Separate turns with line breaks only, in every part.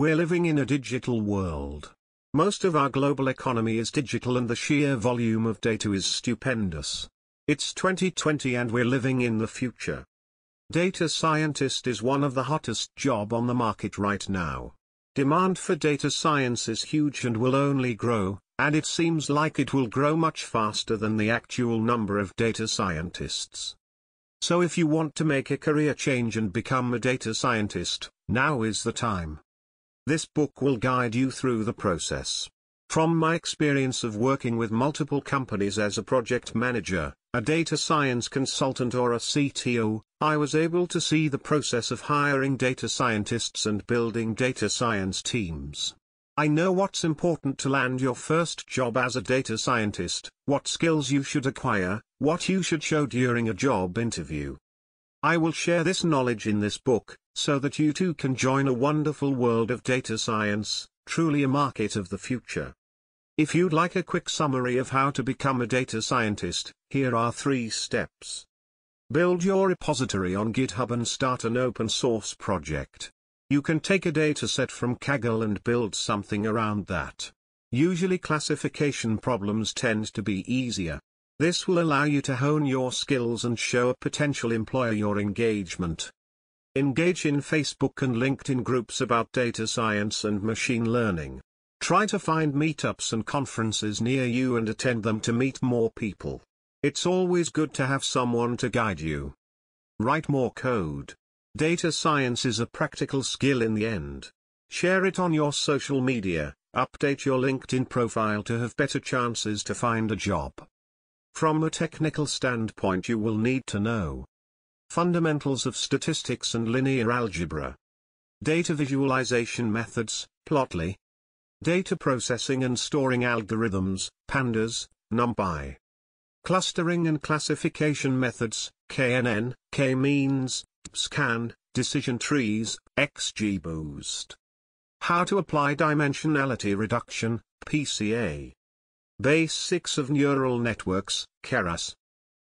We're living in a digital world. Most of our global economy is digital and the sheer volume of data is stupendous. It's 2020 and we're living in the future. Data scientist is one of the hottest job on the market right now. Demand for data science is huge and will only grow, and it seems like it will grow much faster than the actual number of data scientists. So if you want to make a career change and become a data scientist, now is the time. This book will guide you through the process. From my experience of working with multiple companies as a project manager, a data science consultant or a CTO, I was able to see the process of hiring data scientists and building data science teams. I know what's important to land your first job as a data scientist, what skills you should acquire, what you should show during a job interview. I will share this knowledge in this book, so that you too can join a wonderful world of data science, truly a market of the future. If you'd like a quick summary of how to become a data scientist, here are three steps. Build your repository on GitHub and start an open source project. You can take a dataset from Kaggle and build something around that. Usually classification problems tend to be easier. This will allow you to hone your skills and show a potential employer your engagement. Engage in Facebook and LinkedIn groups about data science and machine learning. Try to find meetups and conferences near you and attend them to meet more people. It's always good to have someone to guide you. Write more code. Data science is a practical skill in the end. Share it on your social media, update your LinkedIn profile to have better chances to find a job. From a technical standpoint you will need to know Fundamentals of statistics and linear algebra Data visualization methods, Plotly, Data processing and storing algorithms, pandas, NumPy. Clustering and classification methods, KNN, K-means, scan, decision trees, XGBoost. How to apply dimensionality reduction, PCA. Basics of neural networks, Keras.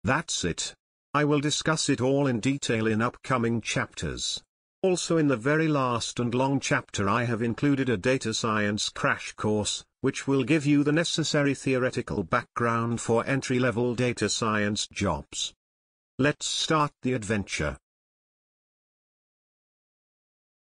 That's it. I will discuss it all in detail in upcoming chapters. Also in the very last and long chapter I have included a data science crash course, which will give you the necessary theoretical background for entry-level data science jobs. Let's start the adventure.